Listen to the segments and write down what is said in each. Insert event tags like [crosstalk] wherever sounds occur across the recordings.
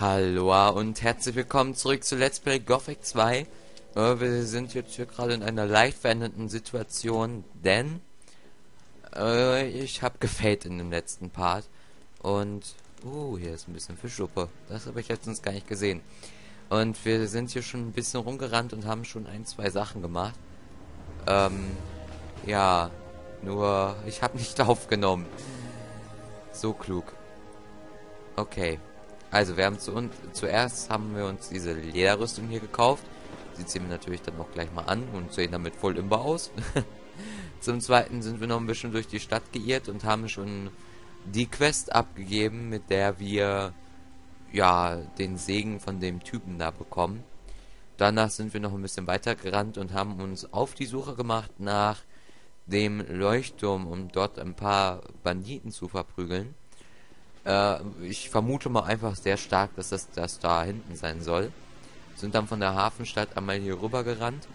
Hallo und herzlich willkommen zurück zu Let's Play Gothic 2. Äh, wir sind jetzt hier gerade in einer leicht veränderten Situation, denn äh, ich habe gefällt in dem letzten Part. Und, uh, hier ist ein bisschen Fischsuppe. Das habe ich letztens gar nicht gesehen. Und wir sind hier schon ein bisschen rumgerannt und haben schon ein, zwei Sachen gemacht. Ähm, ja, nur ich habe nicht [laughs] aufgenommen. So klug. Okay. Also wir haben zu uns, zuerst haben wir uns diese Lederrüstung hier gekauft. Die ziehen wir natürlich dann auch gleich mal an und sehen damit voll imbar aus. [laughs] Zum zweiten sind wir noch ein bisschen durch die Stadt geirrt und haben schon die Quest abgegeben, mit der wir ja den Segen von dem Typen da bekommen. Danach sind wir noch ein bisschen weiter gerannt und haben uns auf die Suche gemacht nach dem Leuchtturm, um dort ein paar Banditen zu verprügeln. Äh, ich vermute mal einfach sehr stark, dass das, das da hinten sein soll. Sind dann von der Hafenstadt einmal hier rüber gerannt.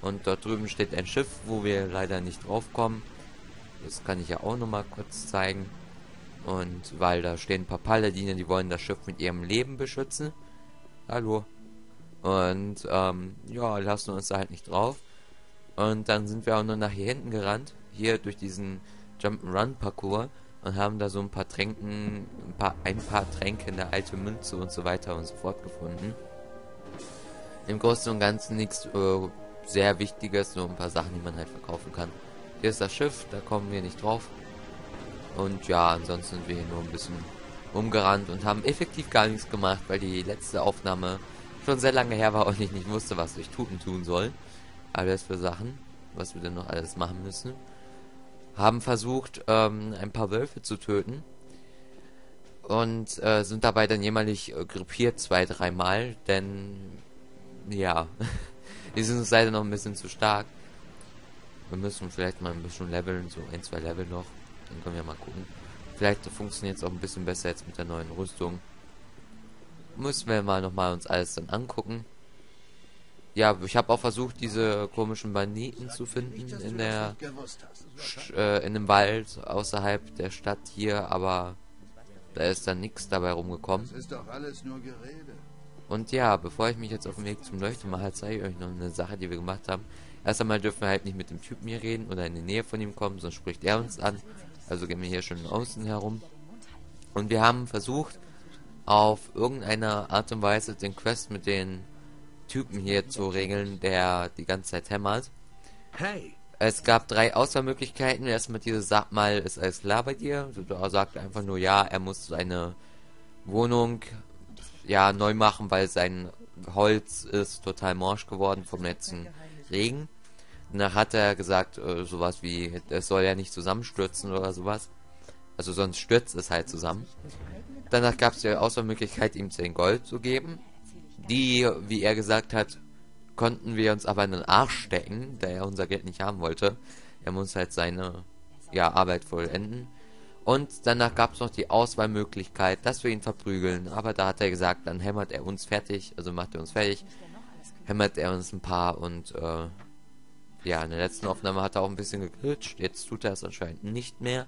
Und dort drüben steht ein Schiff, wo wir leider nicht draufkommen. Das kann ich ja auch nochmal kurz zeigen. Und weil da stehen ein paar Paladine, die wollen das Schiff mit ihrem Leben beschützen. Hallo. Und ähm, ja, lassen uns da halt nicht drauf. Und dann sind wir auch nur nach hier hinten gerannt. Hier durch diesen Jump'n'Run-Parcours und haben da so ein paar Tränken, ein paar, ein paar Tränke, eine alte Münze und so weiter und so fort gefunden. Im Großen und Ganzen nichts äh, sehr Wichtiges, nur ein paar Sachen, die man halt verkaufen kann. Hier ist das Schiff, da kommen wir nicht drauf. Und ja, ansonsten sind wir hier nur ein bisschen umgerannt und haben effektiv gar nichts gemacht, weil die letzte Aufnahme schon sehr lange her war und ich nicht wusste, was ich tun tun soll. Alles für Sachen, was wir denn noch alles machen müssen haben versucht, ähm, ein paar Wölfe zu töten und äh, sind dabei dann jämmerlich äh, gruppiert zwei, dreimal, denn ja, [laughs] die sind uns leider noch ein bisschen zu stark. Wir müssen vielleicht mal ein bisschen leveln, so ein, zwei Level noch. Dann können wir mal gucken. Vielleicht funktioniert es auch ein bisschen besser jetzt mit der neuen Rüstung. Müssen wir mal nochmal uns alles dann angucken ja, ich habe auch versucht, diese komischen Banditen zu finden in der äh, in dem Wald außerhalb der Stadt hier, aber da ist dann nichts dabei rumgekommen. Und ja, bevor ich mich jetzt auf den Weg zum Leuchten mache, zeige ich euch noch eine Sache, die wir gemacht haben. Erst einmal dürfen wir halt nicht mit dem Typen hier reden oder in die Nähe von ihm kommen, sonst spricht er uns an. Also gehen wir hier schon außen herum. Und wir haben versucht, auf irgendeine Art und Weise den Quest mit den Typen hier zu regeln, der die ganze Zeit hämmert. Hey. Es gab drei Auswahlmöglichkeiten. Erstmal diese Sag mal, ist alles klar bei dir? Da sagt einfach nur ja, er muss seine Wohnung ja neu machen, weil sein Holz ist total morsch geworden vom letzten Regen. Danach hat er gesagt, äh, sowas wie, es soll ja nicht zusammenstürzen oder sowas. Also sonst stürzt es halt zusammen. Danach gab es die Auswahlmöglichkeit, ihm 10 Gold zu geben. Die, wie er gesagt hat, konnten wir uns aber in den Arsch stecken, da er unser Geld nicht haben wollte. Er muss halt seine ja, Arbeit vollenden. Und danach gab es noch die Auswahlmöglichkeit, dass wir ihn verprügeln. Aber da hat er gesagt, dann hämmert er uns fertig, also macht er uns fertig, hämmert er uns ein paar und äh, ja, in der letzten Aufnahme hat er auch ein bisschen geglitscht. Jetzt tut er es anscheinend nicht mehr.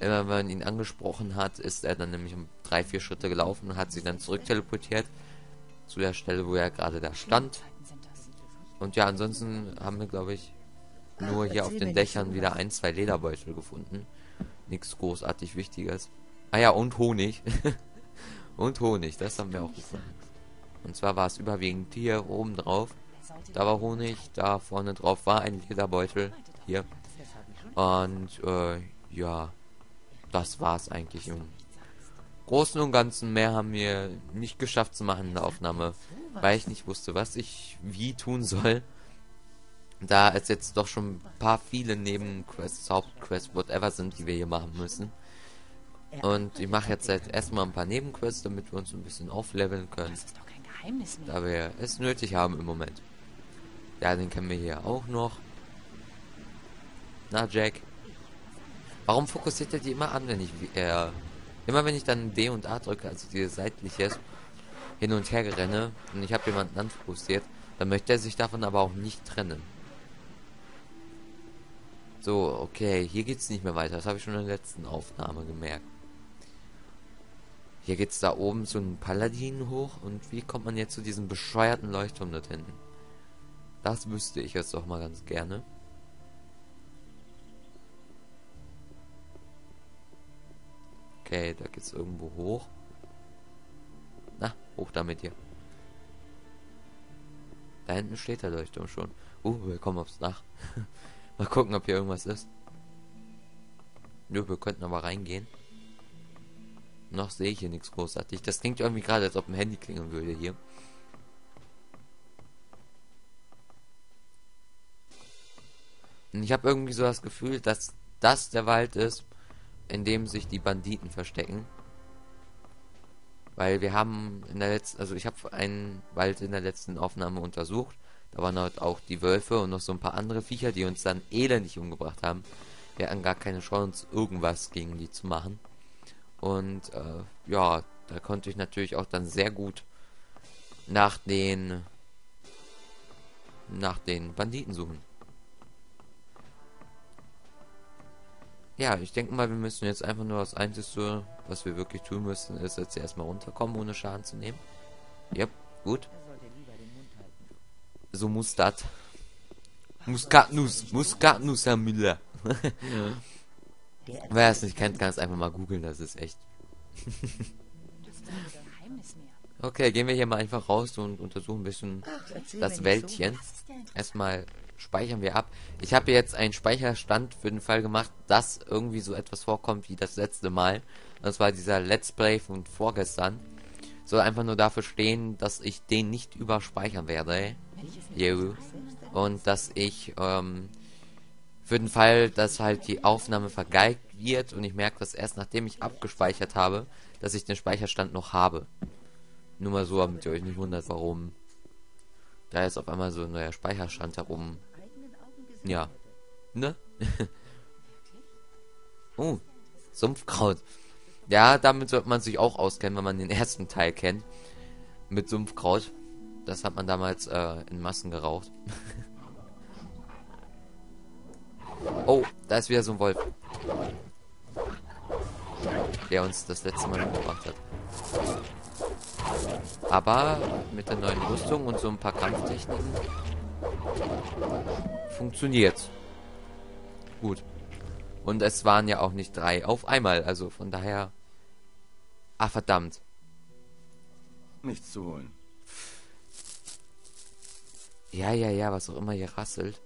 Immer wenn man ihn angesprochen hat, ist er dann nämlich um drei, vier Schritte gelaufen und hat sich dann zurück teleportiert zu der Stelle, wo er gerade da stand. Und ja, ansonsten haben wir, glaube ich, nur hier auf den Dächern wieder ein, zwei Lederbeutel gefunden. Nichts großartig Wichtiges. Ah ja, und Honig. [laughs] und Honig, das haben wir auch gefunden. Und zwar war es überwiegend hier oben drauf. Da war Honig, da vorne drauf war ein Lederbeutel. Hier. Und äh, ja, das war es eigentlich im Großen und Ganzen mehr haben wir nicht geschafft zu machen in der Aufnahme, weil ich nicht wusste, was ich wie tun soll. Da es jetzt doch schon ein paar viele Nebenquests, Hauptquests, whatever sind, die wir hier machen müssen. Und ich mache jetzt halt erstmal ein paar Nebenquests, damit wir uns ein bisschen aufleveln können. Da wir es nötig haben im Moment. Ja, den kennen wir hier auch noch. Na, Jack. Warum fokussiert er die immer an, wenn ich äh, Immer wenn ich dann D und A drücke, also dieses seitliches hin und her renne und ich habe jemanden anfokussiert, dann möchte er sich davon aber auch nicht trennen. So, okay, hier geht's nicht mehr weiter. Das habe ich schon in der letzten Aufnahme gemerkt. Hier geht's da oben zu einem Paladin hoch. Und wie kommt man jetzt zu diesem bescheuerten Leuchtturm dort hinten? Das wüsste ich jetzt doch mal ganz gerne. Okay, da geht's irgendwo hoch. Na, hoch damit hier. Da hinten steht der Leuchtturm schon. Uh, wir kommen aufs Dach. [laughs] Mal gucken, ob hier irgendwas ist. Nö, wir könnten aber reingehen. Noch sehe ich hier nichts großartig. Das klingt irgendwie gerade, als ob ein Handy klingeln würde hier. Und ich habe irgendwie so das Gefühl, dass das der Wald ist, in dem sich die Banditen verstecken. Weil wir haben in der letzten, also ich habe einen Wald in der letzten Aufnahme untersucht. Da waren halt auch die Wölfe und noch so ein paar andere Viecher, die uns dann elendig umgebracht haben. Wir hatten gar keine Chance, irgendwas gegen die zu machen. Und äh, ja, da konnte ich natürlich auch dann sehr gut nach den nach den Banditen suchen. Ja, ich denke mal, wir müssen jetzt einfach nur das Einzige, was wir wirklich tun müssen, ist jetzt erstmal runterkommen, ohne Schaden zu nehmen. Yep, gut. So muss das. Muskatnuss, Muskatnuss, Herr Müller. Wer es nicht kennt, kann es einfach mal googeln, das ist echt. okay, gehen wir hier mal einfach raus und untersuchen ein bisschen das Wäldchen. Erstmal speichern wir ab. Ich habe jetzt einen Speicherstand für den Fall gemacht, dass irgendwie so etwas vorkommt wie das letzte Mal. Das war dieser Let's Play von vorgestern. Soll einfach nur dafür stehen, dass ich den nicht überspeichern werde. Und dass ich ähm, für den Fall, dass halt die Aufnahme vergeigt wird und ich merke das erst nachdem ich abgespeichert habe, dass ich den Speicherstand noch habe. Nur mal so, damit ihr euch nicht wundert, warum da jetzt auf einmal so ein neuer Speicherstand herum. Ja. Ne? oh, [laughs] Sumpfkraut. Ja, damit sollte man sich auch auskennen, wenn man den ersten Teil kennt. Mit Sumpfkraut. Das hat man damals äh, in Massen geraucht. [laughs] oh, da ist wieder so ein Wolf. Der uns das letzte Mal umgebracht hat. Aber mit der neuen Rüstung und so ein paar Kampftechniken funktioniert. Gut. Und es waren ja auch nicht drei auf einmal, also von daher. Ah, verdammt. Nichts zu holen. Ja, ja, ja, was auch immer hier rasselt.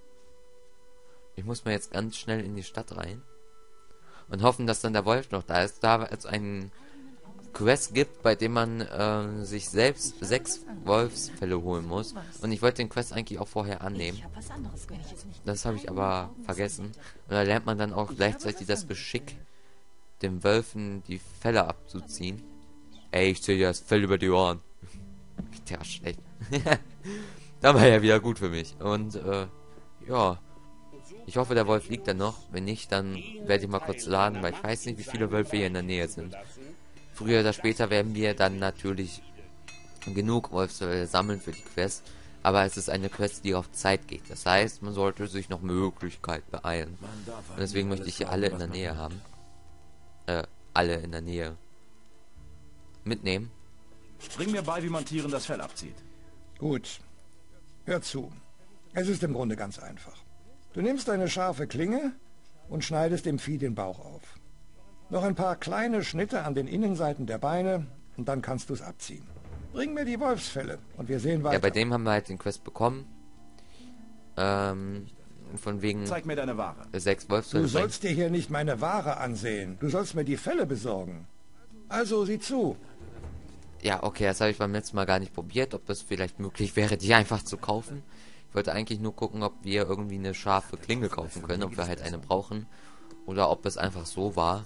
Ich muss mal jetzt ganz schnell in die Stadt rein. Und hoffen, dass dann der Wolf noch da ist. Da es einen Quest gibt, bei dem man äh, sich selbst sechs Wolfsfälle holen muss. Und ich wollte den Quest eigentlich auch vorher annehmen. Das habe ich aber vergessen. Und da lernt man dann auch gleichzeitig das Geschick, den Wölfen die Fälle abzuziehen. Ey, ich zähle dir das Fell über die Ohren. [laughs] Der schlecht. [laughs] da war ja wieder gut für mich. Und, äh, ja. Ich hoffe, der Wolf liegt dann noch. Wenn nicht, dann werde ich mal kurz laden, weil ich weiß nicht, wie viele Wölfe hier in der Nähe sind. Früher oder später werden wir dann natürlich genug Wolfsfälle sammeln für die Quest. Aber es ist eine Quest, die auf Zeit geht. Das heißt, man sollte sich noch Möglichkeit beeilen. Und deswegen möchte ich hier alle in der Nähe haben. Äh, alle in der Nähe mitnehmen. Bring mir bei, wie man Tieren das Fell abzieht. Gut. Hör zu. Es ist im Grunde ganz einfach. Du nimmst eine scharfe Klinge und schneidest dem Vieh den Bauch auf. Noch ein paar kleine Schnitte an den Innenseiten der Beine und dann kannst du es abziehen. Bring mir die Wolfsfälle und wir sehen weiter. Ja, bei dem haben wir halt den Quest bekommen. Ähm, von wegen... Zeig mir deine Ware. Sechs Wolfsfälle. Du sollst dir hier nicht meine Ware ansehen. Du sollst mir die Fälle besorgen. Also sieh zu. Ja, okay, das habe ich beim letzten Mal gar nicht probiert, ob es vielleicht möglich wäre, die einfach zu kaufen. Ich wollte eigentlich nur gucken, ob wir irgendwie eine scharfe Klinge kaufen können, ob wir halt eine brauchen. Oder ob es einfach so war,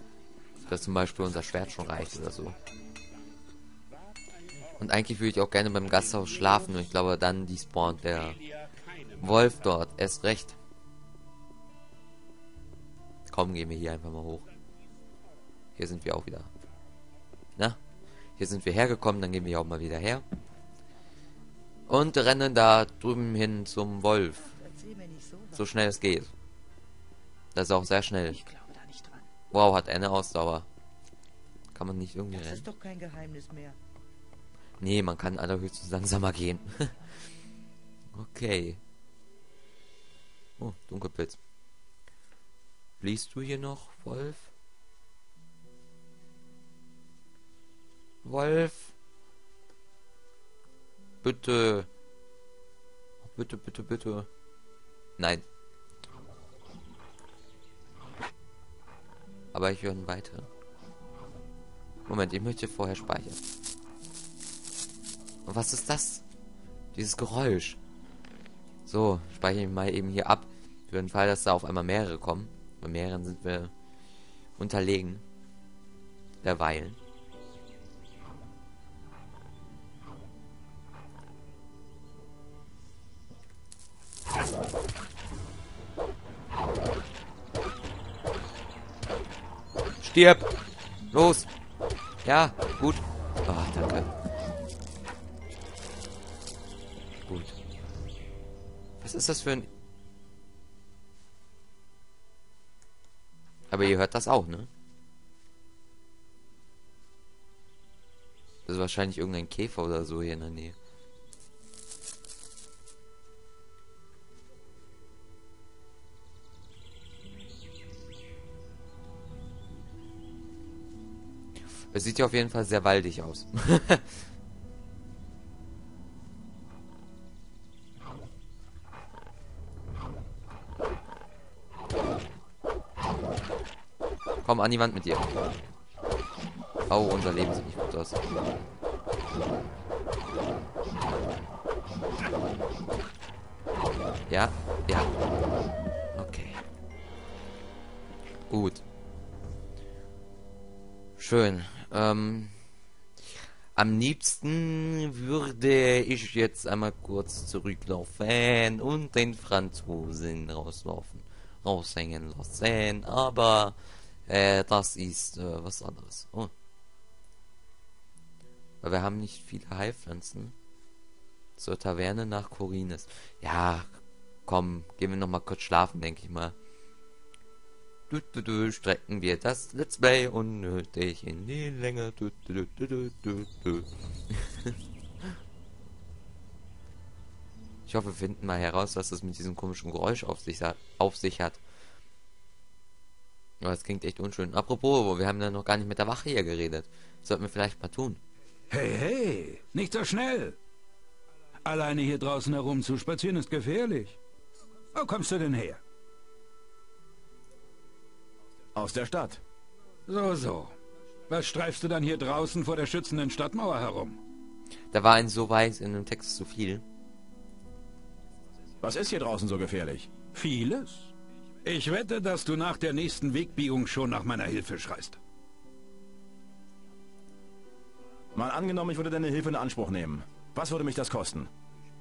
dass zum Beispiel unser Schwert schon reicht oder so. Und eigentlich würde ich auch gerne beim Gasthaus schlafen und ich glaube dann die spawnt der Wolf dort. Erst recht. Komm, gehen wir hier einfach mal hoch. Hier sind wir auch wieder. Na? Hier sind wir hergekommen, dann gehen wir auch mal wieder her. Und rennen da drüben hin zum Wolf. So schnell es geht. Das ist auch sehr schnell. Wow, hat eine Ausdauer. Kann man nicht irgendwie Das rennen? ist doch kein Geheimnis mehr. Nee, man kann allerhöchstens langsamer gehen. [laughs] okay. Oh, Dunkelpilz. Liest du hier noch, Wolf? Wolf? Bitte. Bitte, bitte, bitte. Nein. Aber ich höre ihn weiter. Moment, ich möchte vorher speichern. Und was ist das? Dieses Geräusch. So, speichere ich mal eben hier ab. Für den Fall, dass da auf einmal mehrere kommen. Bei mehreren sind wir unterlegen. Derweilen. Stirb! Los! Ja, gut. Oh, danke. Gut. Was ist das für ein... Aber ihr hört das auch, ne? Das ist wahrscheinlich irgendein Käfer oder so hier in der Nähe. Es sieht ja auf jeden Fall sehr waldig aus. [laughs] Komm an die Wand mit dir. Oh, unser Leben sieht nicht gut aus. Ja, ja. Okay. Gut. Schön. Ähm, am liebsten würde ich jetzt einmal kurz zurücklaufen und den Franzosen rauslaufen, raushängen lassen, aber äh, das ist äh, was anderes. Oh. Weil wir haben nicht viele Heilpflanzen. Zur Taverne nach Corines. Ja, komm, gehen wir noch mal kurz schlafen, denke ich mal. Strecken wir das Let's Play unnötig in die Länge. [laughs] Ich hoffe, wir finden mal heraus, was das mit diesem komischen Geräusch auf sich, auf sich hat. Aber das klingt echt unschön. Apropos, wir haben ja noch gar nicht mit der Wache hier geredet. Sollten wir vielleicht mal tun. Hey, hey, nicht so schnell. Alleine hier draußen herum zu spazieren ist gefährlich. Wo kommst du denn her? Aus der Stadt. So, so. Was streifst du dann hier draußen vor der schützenden Stadtmauer herum? Da war ein so weiß in dem Text zu viel. Was ist hier draußen so gefährlich? Vieles. Ich wette, dass du nach der nächsten Wegbiegung schon nach meiner Hilfe schreist. Mal angenommen, ich würde deine Hilfe in Anspruch nehmen. Was würde mich das kosten?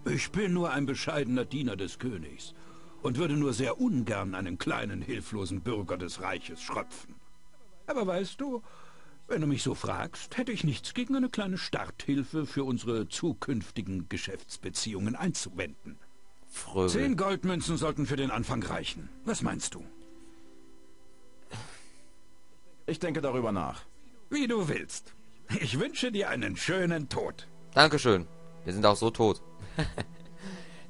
Ich bin nur ein bescheidener Diener des Königs und würde nur sehr ungern einen kleinen, hilflosen Bürger des Reiches schröpfen. Aber weißt du, wenn du mich so fragst, hätte ich nichts gegen eine kleine Starthilfe für unsere zukünftigen Geschäftsbeziehungen einzuwenden. Fröbel. Zehn Goldmünzen sollten für den Anfang reichen. Was meinst du? Ich denke darüber nach. Wie du willst. Ich wünsche dir einen schönen Tod. Dankeschön. Wir sind auch so tot. [laughs]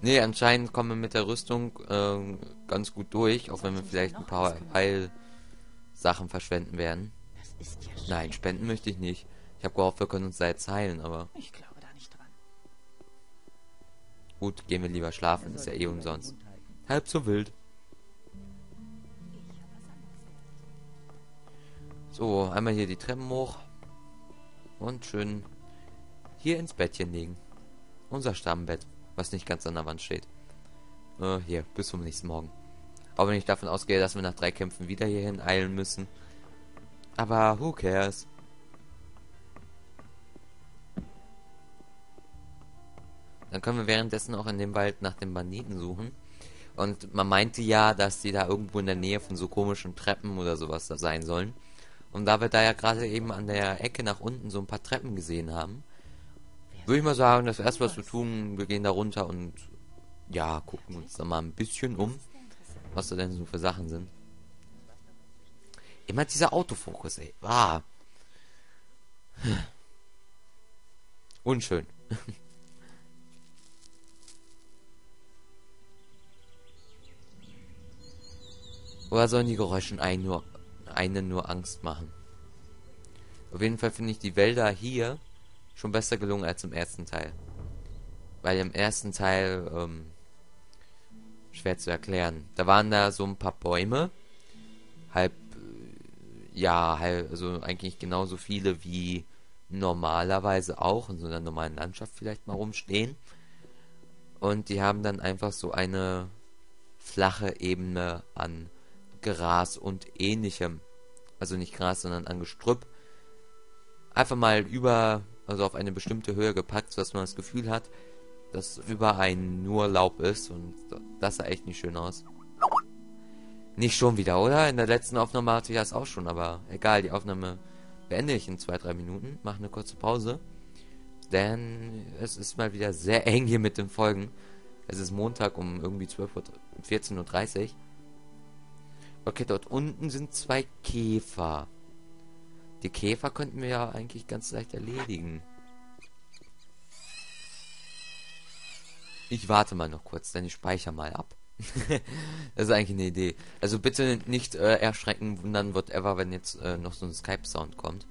nee, anscheinend kommen wir mit der Rüstung ähm, ganz gut durch, auch wenn wir vielleicht ein paar Heilsachen verschwenden werden. Nein, spenden möchte ich nicht. Ich habe gehofft, wir können uns da jetzt heilen, aber Ich glaube da nicht dran. gut, gehen wir lieber schlafen, ist ja eh umsonst. Halb so wild. So, einmal hier die Treppen hoch. Und schön hier ins Bettchen legen. Unser Stammbett, was nicht ganz an der Wand steht. Äh, hier, bis zum nächsten Morgen. Auch wenn ich davon ausgehe, dass wir nach drei Kämpfen wieder hierhin eilen müssen. Aber who cares? Dann können wir währenddessen auch in dem Wald nach den Banditen suchen. Und man meinte ja, dass die da irgendwo in der Nähe von so komischen Treppen oder sowas da sein sollen. Und da wir da ja gerade eben an der Ecke nach unten so ein paar Treppen gesehen haben, würde ich mal sagen, das erste, was wir tun, wir gehen da runter und ja, gucken uns da mal ein bisschen um, was da denn so für Sachen sind. Immer dieser Autofokus, ey. Ah. Unschön. Oder sollen die Geräusche einen nur, einen nur Angst machen? Auf jeden Fall finde ich die Wälder hier schon besser gelungen als im ersten Teil. Weil im ersten Teil, ähm, schwer zu erklären. Da waren da so ein paar Bäume. Halb, äh, ja, halb, also eigentlich genauso viele wie normalerweise auch in so einer normalen Landschaft vielleicht mal rumstehen. Und die haben dann einfach so eine flache Ebene an Gras und ähnlichem. Also nicht Gras, sondern an Gestrüpp. Einfach mal über, also auf eine bestimmte Höhe gepackt, sodass man das Gefühl hat, dass über ein nur Laub ist. Und das sah echt nicht schön aus. Nicht schon wieder, oder? In der letzten Aufnahme hatte ich das auch schon, aber egal, die Aufnahme beende ich in zwei, drei Minuten. Mache eine kurze Pause. Denn es ist mal wieder sehr [laughs] eng hier mit den Folgen. Es ist Montag um irgendwie 12 Uhr, 14.30 Uhr. Okay, dort unten sind zwei Käfer. Die Käfer könnten wir ja eigentlich ganz leicht erledigen. Ich warte mal noch kurz, denn ich speichere mal ab. [laughs] das ist eigentlich eine Idee. Also bitte nicht äh, erschrecken, wundern, whatever, wenn jetzt äh, noch so ein Skype-Sound kommt.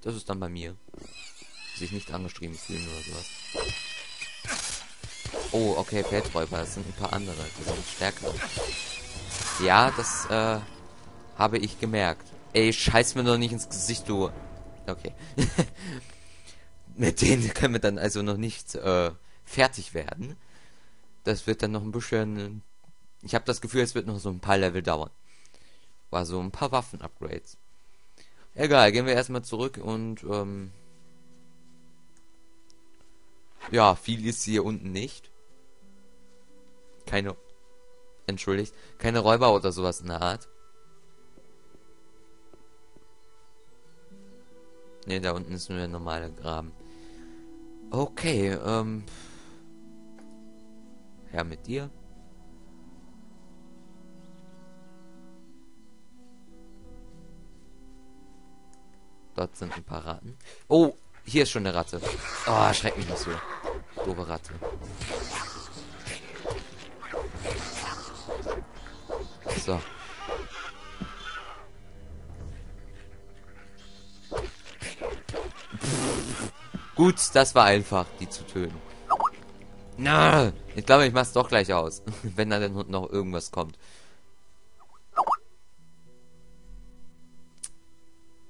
Das ist dann bei mir. Sich nicht angeschrieben fühlen oder sowas. Oh, okay, Feldräuber. Das sind ein paar andere. Die sind stärker. Ja, das äh, habe ich gemerkt. Ey, scheiß mir doch nicht ins Gesicht, du. Okay. [laughs] Mit denen können wir dann also noch nicht äh, fertig werden. Das wird dann noch ein bisschen... Ich habe das Gefühl, es wird noch so ein paar Level dauern. War so ein paar Waffen-Upgrades. Egal, gehen wir erstmal zurück und... Ähm, ja, viel ist hier unten nicht. Keine... Entschuldigt. Keine Räuber oder sowas in der Art. Ne, da unten ist nur der normale Graben. Okay, ähm... Herr mit dir. Dort sind ein paar Ratten. Oh, hier ist schon eine Ratte. Oh, schreck mich nicht so. Doofe Ratte. So. Gut, das war einfach, die zu töten. Na, ich glaube, ich mach's doch gleich aus, [laughs] wenn da denn noch irgendwas kommt.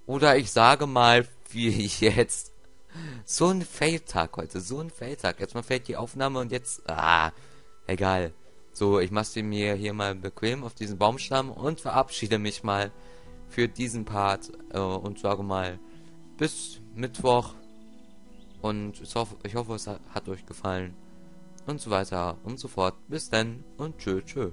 Oder ich sage mal, wie ich [laughs] jetzt. So ein Feldtag heute, so ein Feldtag. Jetzt mal fällt die Aufnahme und jetzt. Ah, egal. So, ich mache mir hier mal bequem auf diesen Baumstamm und verabschiede mich mal für diesen Part äh, und sage mal bis Mittwoch. Und ich hoffe, es hat euch gefallen. Und so weiter und so fort. Bis dann und tschö tschö.